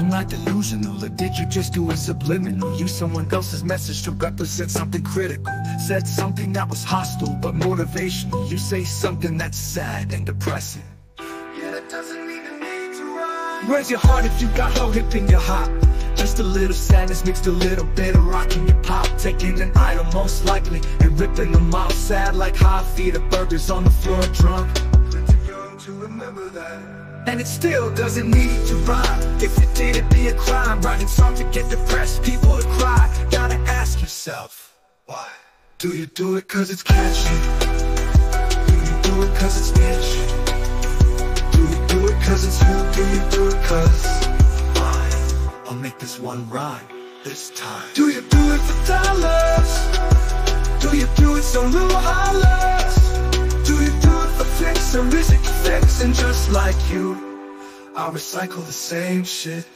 I'm not delusional, or did you just do a subliminal? Use someone else's message to represent something critical. Said something that was hostile but motivational. You say something that's sad and depressing. Yeah, that doesn't even need to rhyme Where's your heart if you got hope hip in your hop? Just a little sadness mixed a little bit of rock in your pop. Taking an idol most likely and ripping them off. Sad like high feet of burgers on the floor drunk to remember that and it still doesn't need to rhyme If it did, it'd be a crime Writing songs to get depressed, people would cry Gotta ask yourself, why? Do you do it cause it's catchy? Do you do it cause it's bitch? Do you do it cause it's you? Do you do it cause? I'll make this one rhyme, this time Do you do it for dollars? Do you do it so little hollers? Fixing just like you? I recycle the same shit